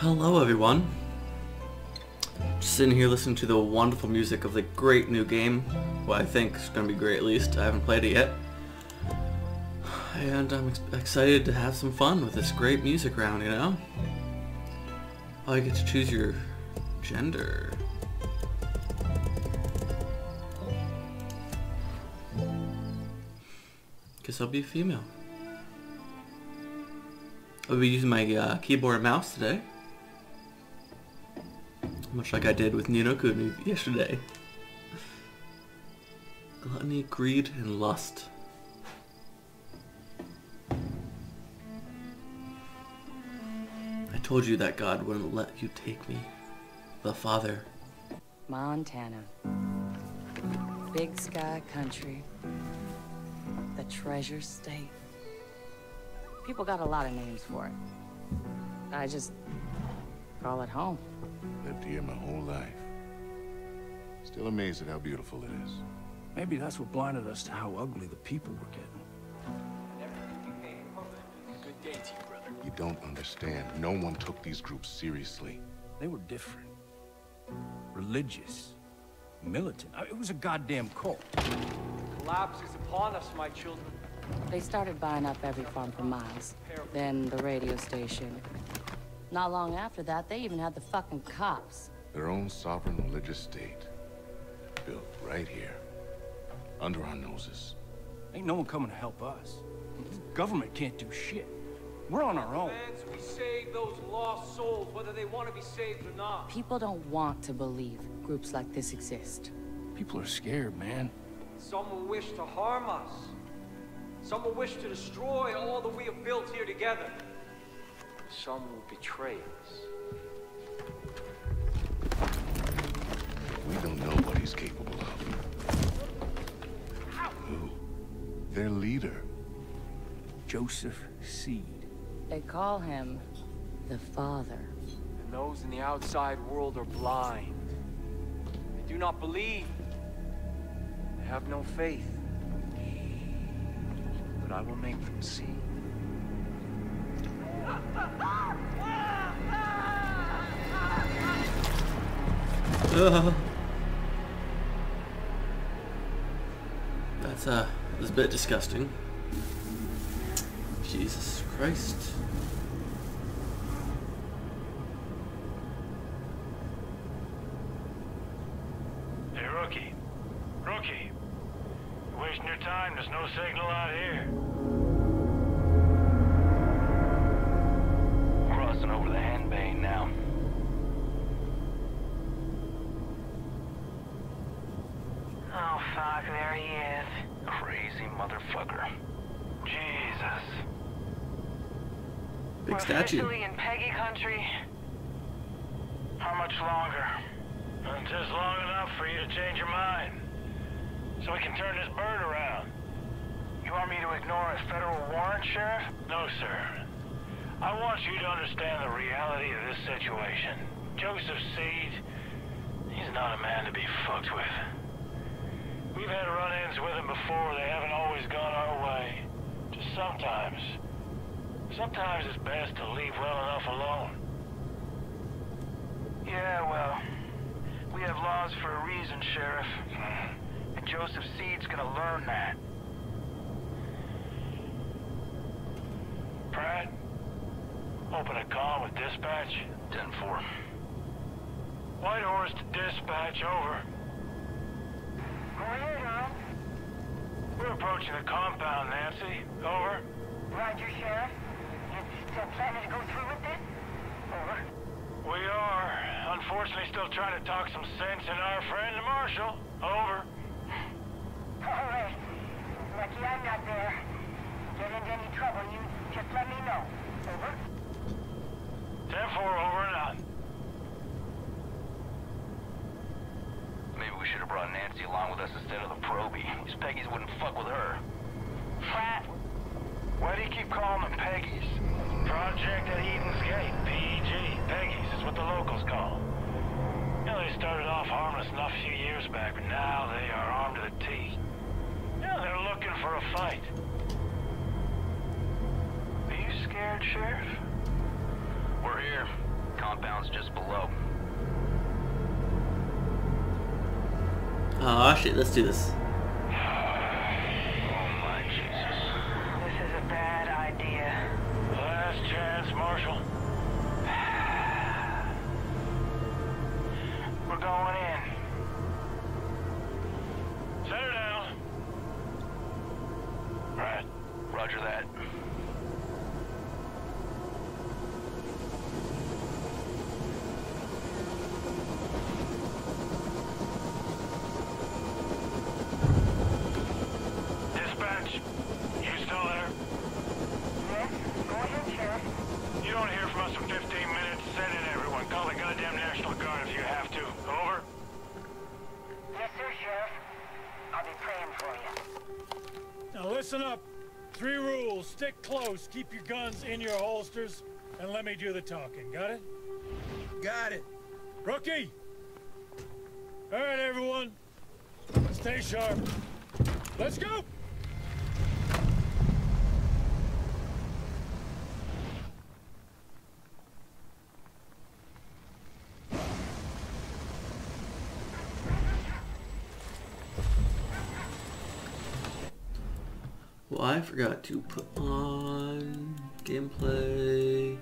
Hello everyone. Just sitting here listening to the wonderful music of the great new game. Well, I think it's going to be great at least. I haven't played it yet. And I'm ex excited to have some fun with this great music round, you know? Oh, you get to choose your gender. Guess I'll be female. I'll be using my uh, keyboard and mouse today. Much like I did with Ni no Kuni yesterday. Gluttony, greed, and lust. I told you that God wouldn't let you take me. The Father. Montana. Big sky country. The treasure state. People got a lot of names for it. I just call it home. Lived here my whole life. Still amazed at how beautiful it is. Maybe that's what blinded us to how ugly the people were getting. Good day to you, brother. You don't understand. No one took these groups seriously. They were different. Religious. Militant. I- It was a goddamn cult. Collapse is upon us, my children. They started buying up every farm for miles. Then the radio station. Not long after that, they even had the fucking cops. Their own sovereign religious state. Built right here. Under our noses. Ain't no one coming to help us. The government can't do shit. We're on our own. Plans we save those lost souls, whether they want to be saved or not. People don't want to believe groups like this exist. People are scared, man. Some will wish to harm us. Some will wish to destroy all that we have built here together. Some will betray us. We don't know what he's capable of. Who? Their leader. Joseph Seed. They call him the Father. And those in the outside world are blind. They do not believe. They have no faith. But I will make them see. That's uh, that's a bit disgusting. Jesus Christ. How much longer? Just long enough for you to change your mind. So we can turn this bird around. You want me to ignore a federal warrant, Sheriff? No, sir. I want you to understand the reality of this situation. Joseph Seed, he's not a man to be fucked with. We've had run-ins with him before. They haven't always gone our way. Just sometimes. Sometimes it's best to leave well enough alone. Yeah, well, we have laws for a reason, Sheriff. And Joseph Seed's gonna learn that. Pratt, open a call with dispatch. 10-4. Whitehorse to dispatch, over. Go ahead, Earl. We're approaching the compound, Nancy. Over. Roger, Sheriff. You still planning to go through with this? Over. We are, unfortunately, still trying to talk some sense in our friend the Marshal. Over. All right. Lucky I'm not there. Get into any trouble, you just let me know. Over. 10-4, over and out. Maybe we should have brought Nancy along with us instead of the Proby. These Peggies wouldn't fuck with her. Pratt. Why do you keep calling them Peggies? Project at Eden's Gate, PEG. Peggies is what the locals call. You know, they started off harmless enough a few years back, but now they are armed to the teeth. Yeah, they're looking for a fight. Are you scared, Sheriff? We're here. compounds just below. Oh shit, let's do this. Stick close, keep your guns in your holsters, and let me do the talking. Got it? Got it. Rookie! All right, everyone. Stay sharp. Let's go! Well, I forgot to put on gameplay.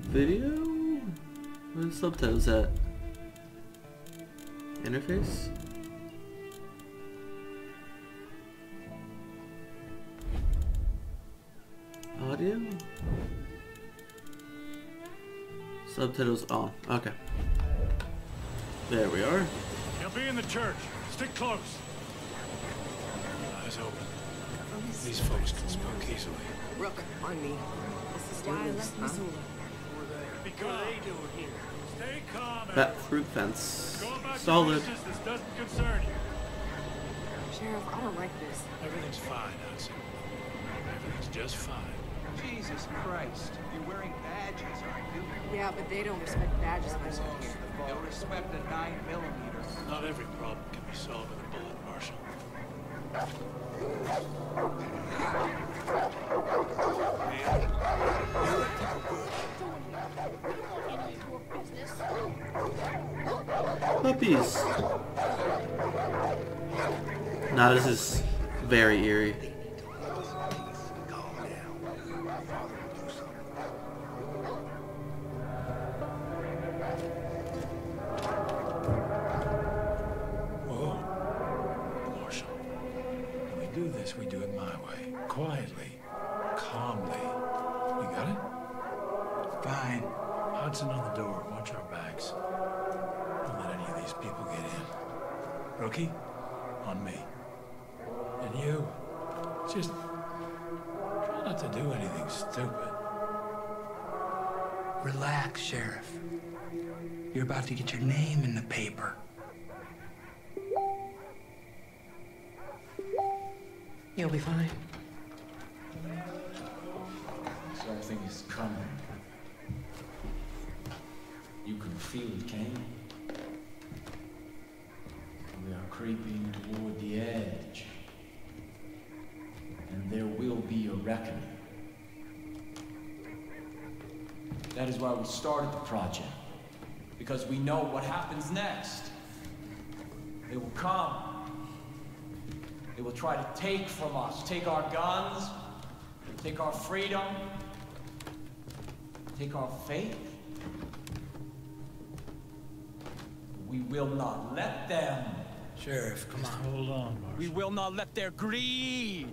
Video? The subtitles at? Interface? Audio? Subtitles on. Okay. There we are. You'll be in the church. Stick close. Eyes open. These folks can smoke easily. Rook, on me. This is why I left Missoula. Be calm. Stay calm. Bat through the fence. Go about your Solid. This doesn't concern you. Sheriff, I don't like this. Everything's fine, Hudson. Everything's just fine. Jesus Christ. You're wearing badges, aren't you? Yeah, but they don't respect badges around here. They'll respect a 9 millimeter. Not every problem be solved with a bullet, Marshal. Puppies. Now this is very eerie. You'll be fine. Something is coming. You can feel it coming. We are creeping toward the edge. And there will be a reckoning. That is why we started the project. Because we know what happens next. They will come. They will try to take from us, take our guns, take our freedom, take our faith. We will not let them. Sheriff, come on. Hold on, Marshal. We will not let their greed,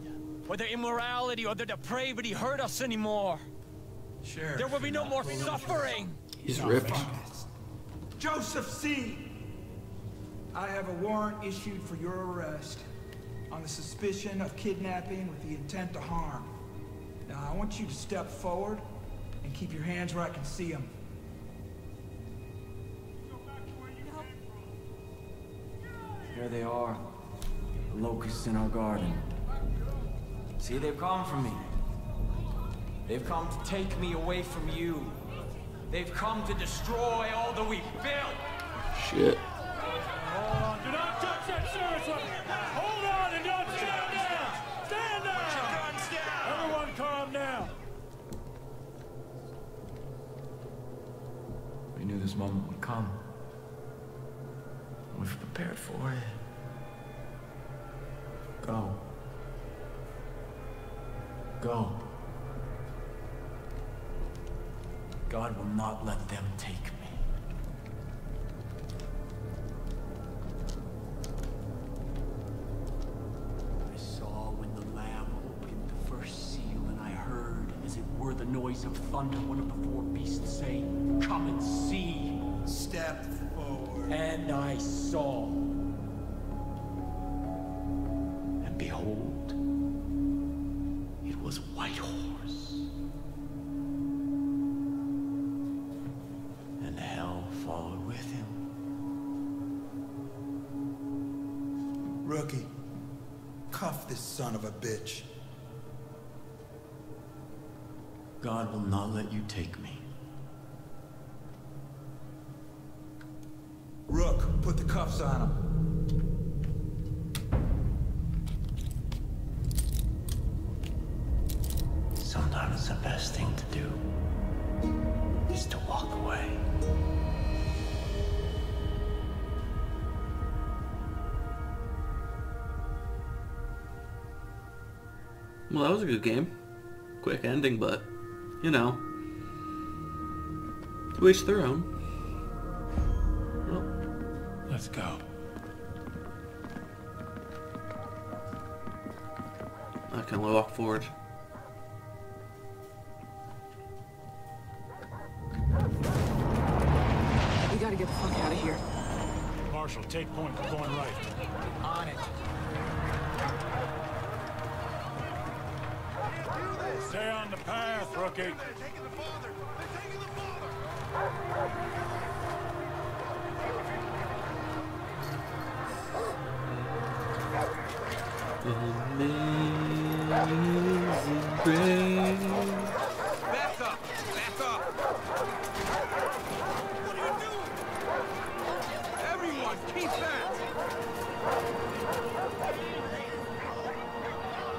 or their immorality, or their depravity hurt us anymore. Sheriff. There will be no more suffering. He's ripped. Joseph C. I have a warrant issued for your arrest on the suspicion of kidnapping with the intent to harm. Now, I want you to step forward and keep your hands where I can see them. There they are. The locusts in our garden. See, they've come for me. They've come to take me away from you. They've come to destroy all that we built. Shit. The noise of thunder, one of the four beasts say, Come and see. Step forward. And I saw. And behold, it was a white horse. And hell followed with him. Rookie, cuff this son of a bitch. God will not let you take me. Rook, put the cuffs on him. Sometimes the best thing to do is to walk away. Well, that was a good game. Quick ending, but, you know. To each their own. Let's go. I can only walk forward. We gotta get the fuck out of here. Marshal, take point. We're going right. On it. Path, rookie. Amazing grace. Back up! Back up! What are you doing? Everyone, keep back!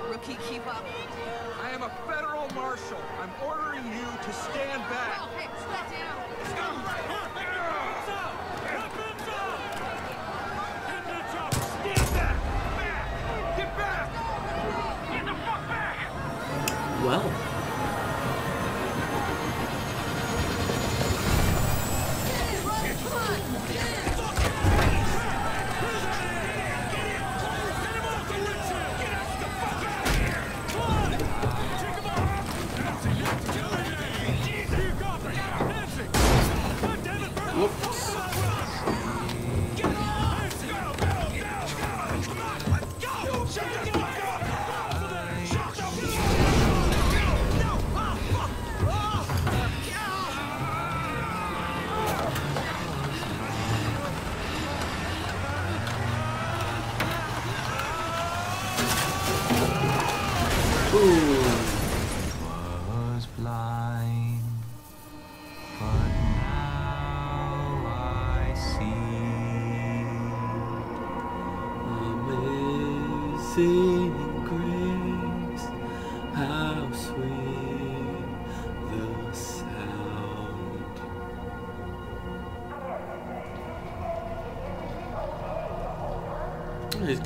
Rookie, keep up. A federal marshal. I'm ordering you to stand back. hey,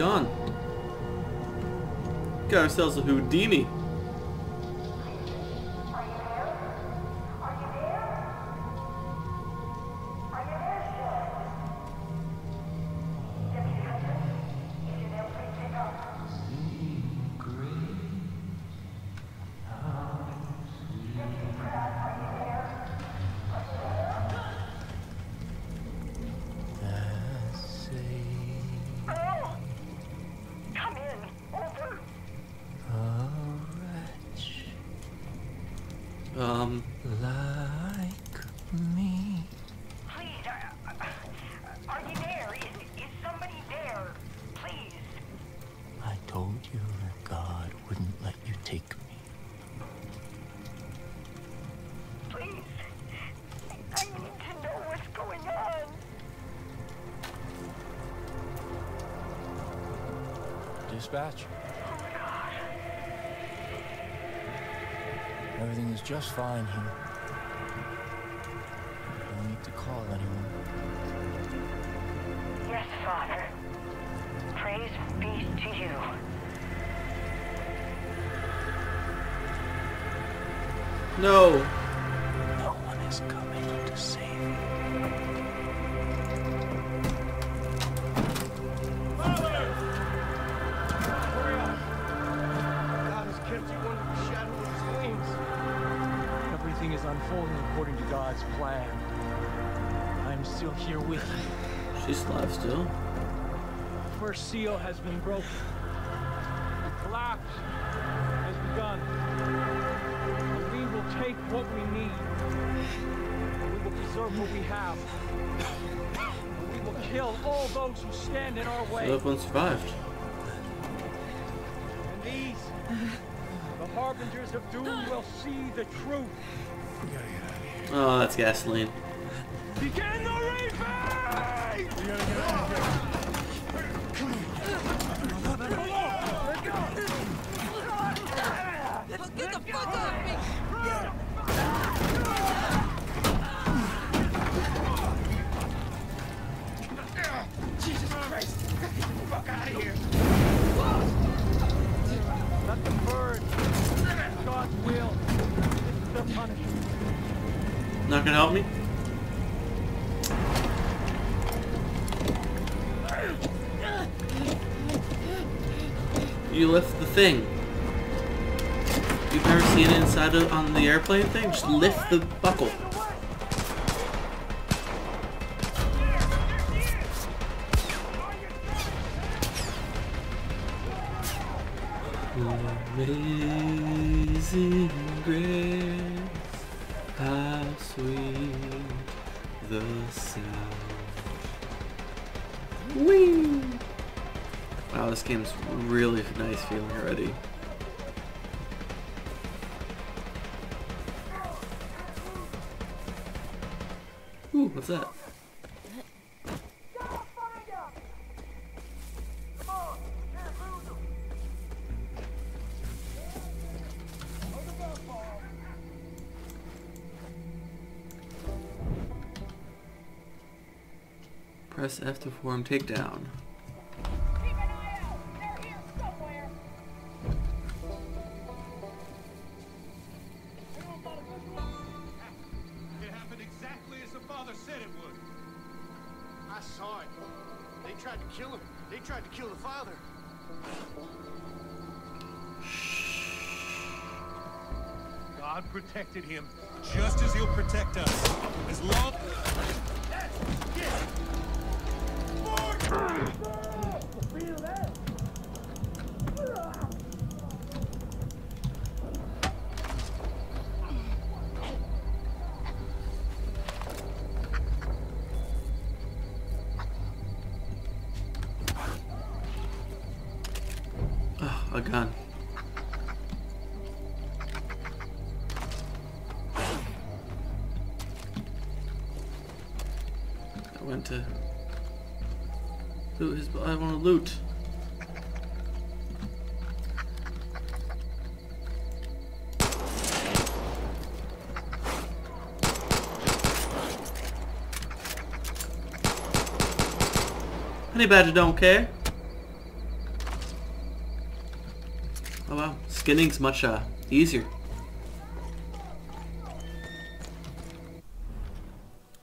Gone. Got ourselves a Houdini. dispatch. Everything is just fine here. No need to call anyone. Yes, Father. Praise be to you. No. Unfolding according to God's plan. I am still here with you. She's alive still. First seal has been broken. The collapse has begun. We will take what we need. We will preserve what we have. We will kill all those who stand in our way. The other one survived. And these, the harbingers of doom, will see the truth. Oh, that's gasoline. Not gonna help me? You lift the thing. You've never seen it inside of, on the airplane thing? Just lift the buckle. Press F to form takedown. Want to loot. Honey Badger don't care. Oh wow, skinning's much uh, easier.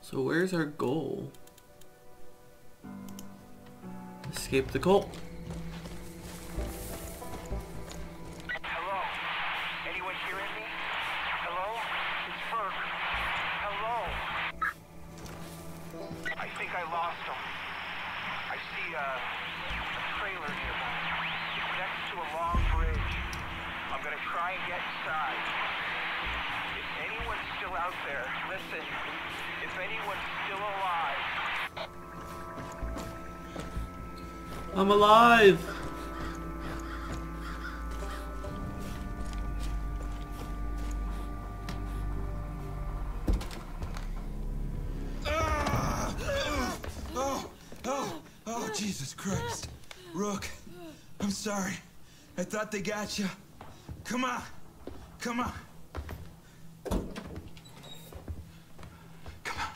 So where's our goal? Escape the cult. Jesus Christ. Rook, I'm sorry. I thought they got you. Come on. Come on. Come on.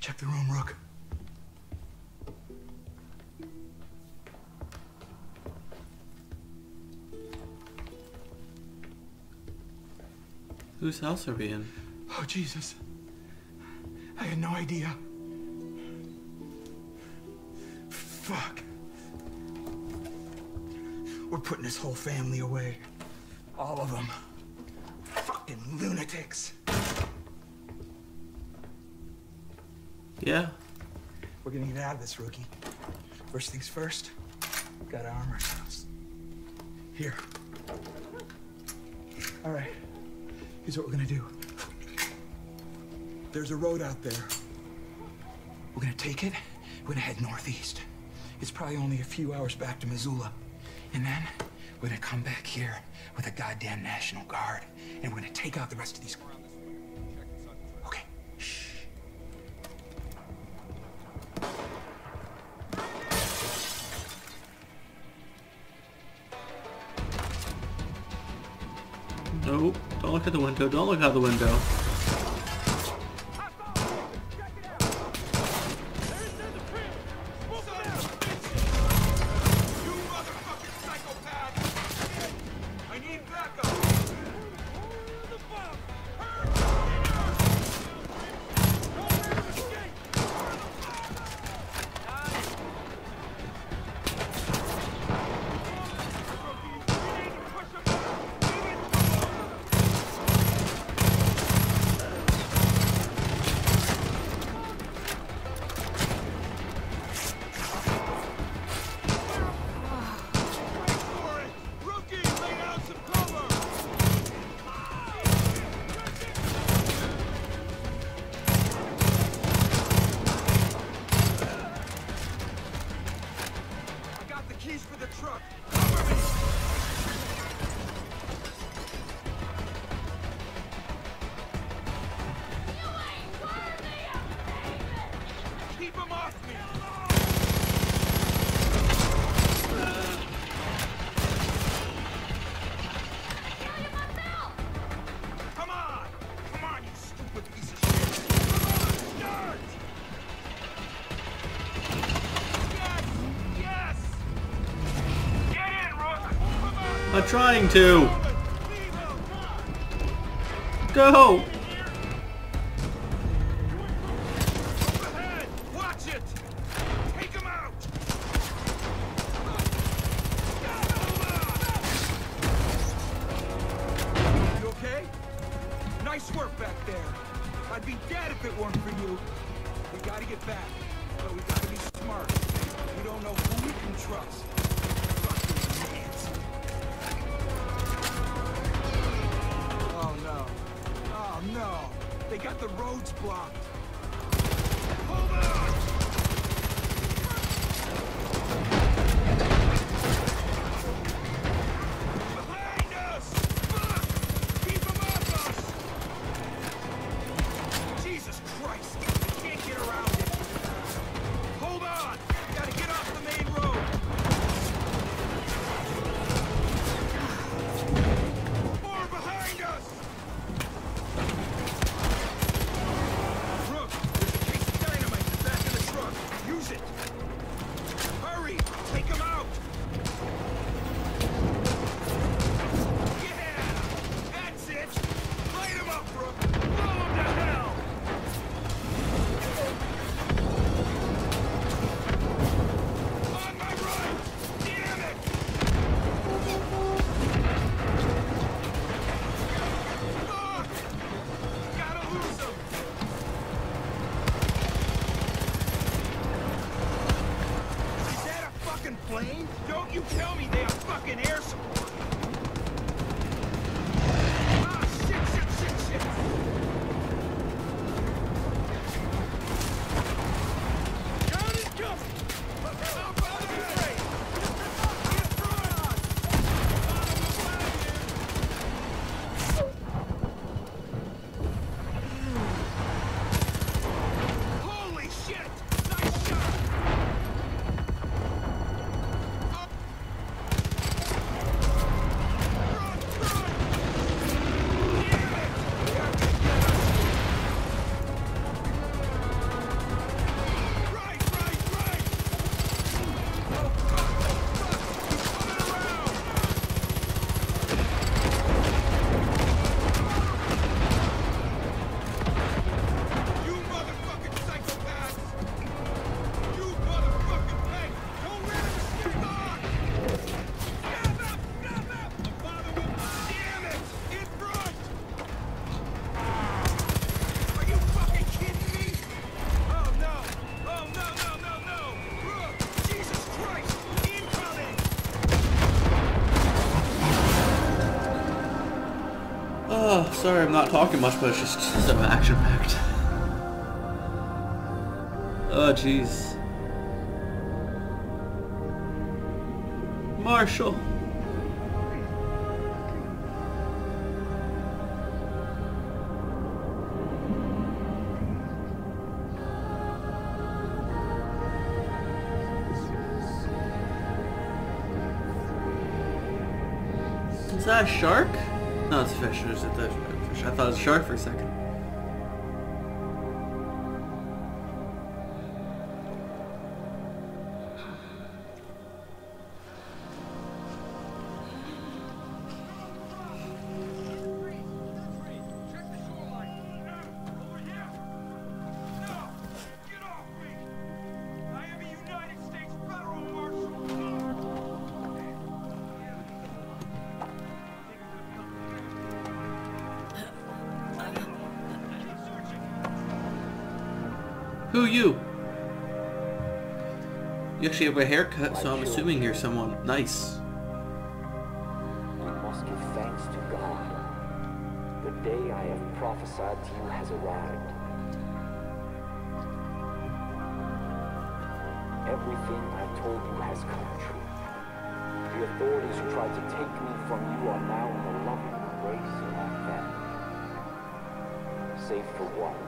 Check the room, Rook. Whose house are we in? Oh, Jesus. I had no idea. We're putting this whole family away. All of them. Fucking lunatics. Yeah. We're gonna get out of this, rookie. First things first, gotta arm ourselves. Here. All right. Here's what we're gonna do. There's a road out there. We're gonna take it. We're gonna head northeast. It's probably only a few hours back to Missoula. And then we're gonna come back here with a goddamn National Guard. And we're gonna take out the rest of these. Okay. Nope. Don't look at the window. Don't look out the window. Weren't for you. We gotta get back, but we gotta be smart. We don't know who we can trust. No. They got the roads blocked. Hold on! Sorry I'm not talking much, but it's just so action-packed. Oh, jeez. Marshal. Is that a shark? Shark for a second. Who you? You actually have a haircut, so I'm assuming you're someone nice. You must give thanks to God. The day I have prophesied to you has arrived. Everything I told you has come true. The authorities who tried to take me from you are now in the loving embrace of my family. Save for one.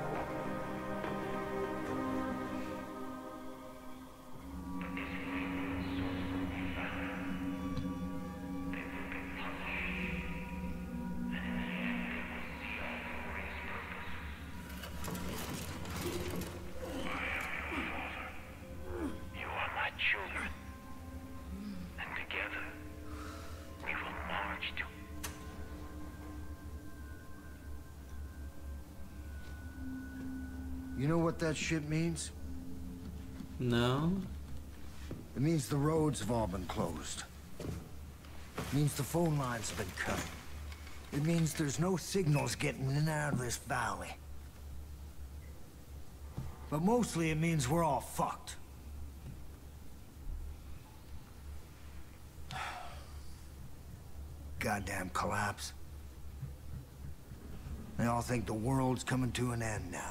Know what that shit means? No. It means the roads have all been closed. It means the phone lines have been cut. It means there's no signals getting in and out of this valley. But mostly it means we're all fucked. Goddamn collapse. They all think the world's coming to an end now.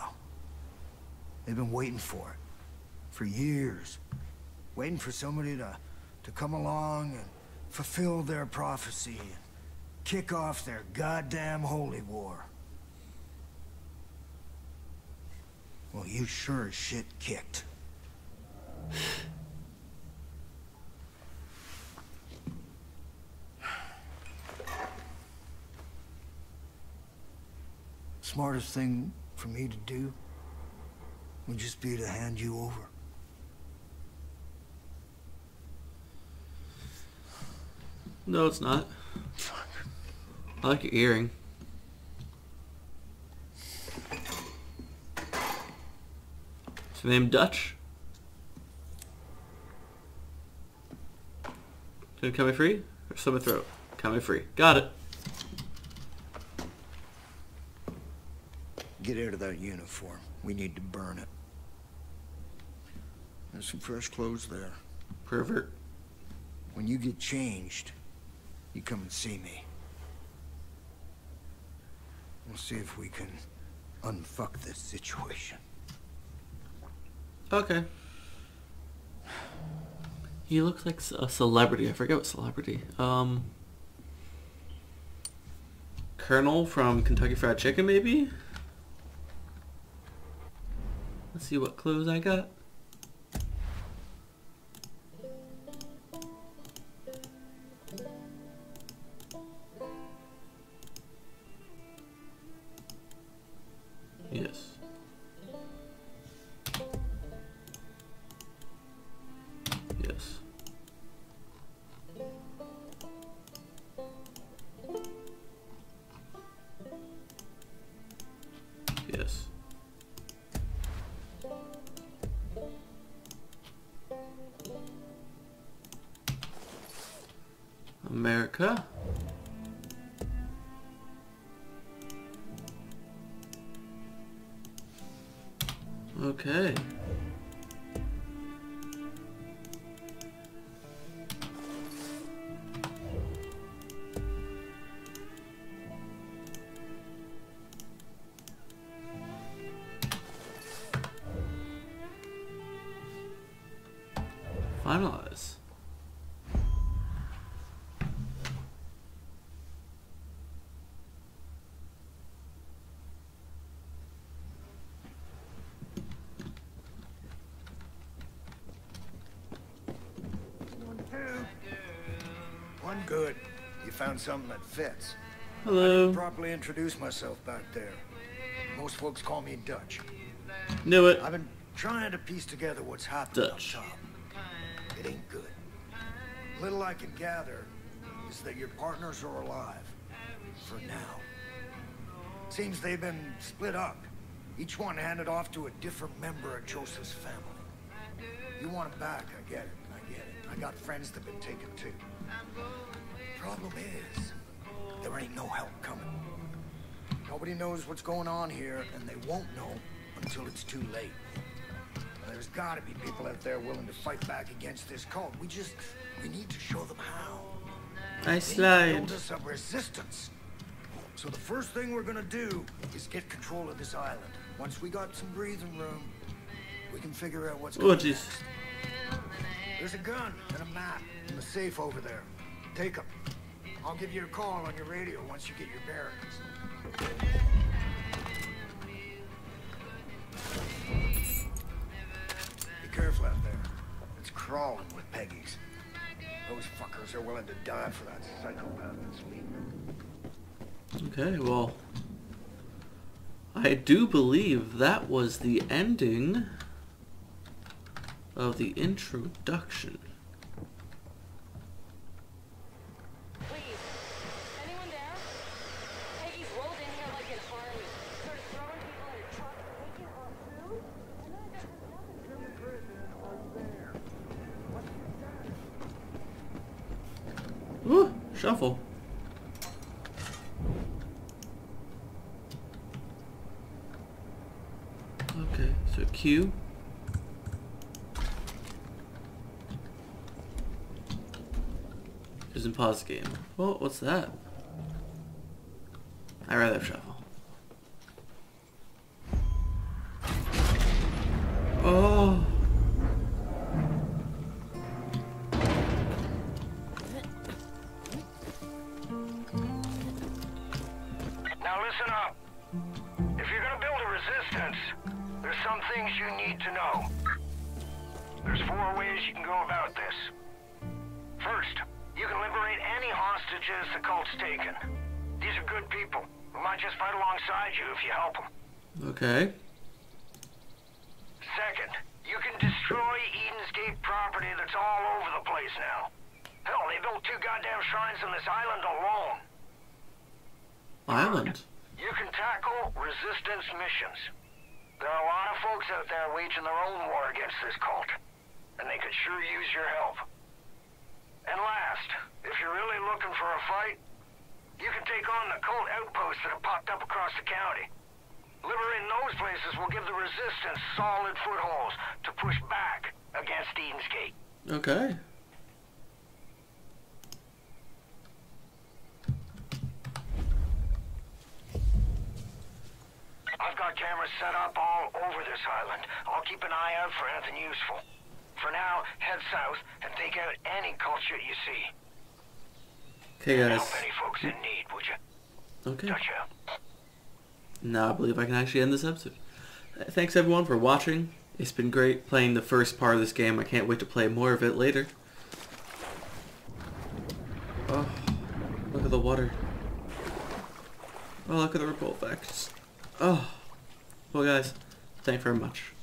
They've been waiting for it. For years. Waiting for somebody to, to come along and fulfill their prophecy and kick off their goddamn holy war. Well, you sure as shit kicked. Smartest thing for me to do would just be to hand you over. No, it's not. Fuck. I like your earring. Is your name Dutch? Gonna cut me free? Or slit my throat? Cut me free. Got it. Get out of that uniform. We need to burn it. There's some fresh clothes there. Pervert. When you get changed, you come and see me. We'll see if we can unfuck this situation. Okay. He looks like a celebrity. I forget what celebrity. Um, Colonel from Kentucky Fried Chicken, maybe? Let's see what clues I got. Finalize. One good. You found something that fits. Hello. I didn't properly introduce myself back there. Most folks call me Dutch. Knew it. I've been trying to piece together what's happening Dutch. up top. Little I can gather is that your partners are alive. For now. Seems they've been split up. Each one handed off to a different member of Joseph's family. You want them back, I get it, I get it. I got friends that've been taken too. Problem is, there ain't no help coming. Nobody knows what's going on here, and they won't know until it's too late. Gotta be people out there willing to fight back against this cult. We just, we need to show them how. I They need to slide. Build us a resistance. So the first thing we're gonna do is get control of this island. Once we got some breathing room, we can figure out what's Oh, going on. There's a gun and a map in the safe over there. Take them. I'll give you a call on your radio once you get your bearings. Crawling with Peggies. Those fuckers are willing to die for that psychopath that's leading them. Okay, well, I do believe that was the ending of the introduction. Please. Anyone there? Peggies rolled in here like an army. Started throwing people in her truck, taking our food. And then I got Ooh, shuffle. Okay, so Q. Isn't pause game. Well, what's that? I rather shuffle. Okay. Second, you can destroy Eden's Gate property that's all over the place now. Hell, they built two goddamn shrines on this island alone. Island. You can tackle resistance missions. There are a lot of folks out there waging their own war against this cult, and they could sure use your help. And last, if you're really looking for a fight, you can take on the cult outposts that have popped up across the county. Liberating those places will give the resistance solid footholds to push back against Eden's Gate. Okay. I've got cameras set up all over this island. I'll keep an eye out for anything useful. For now, head south and take out any culture you see. Okay, guys. Help any folks in need, would you? Okay. Out. Now I believe I can actually end this episode. Thanks everyone for watching. It's been great playing the first part of this game. I can't wait to play more of it later. Oh, look at the water. Oh, look at the ripple effects. Oh, well guys, thank you very much.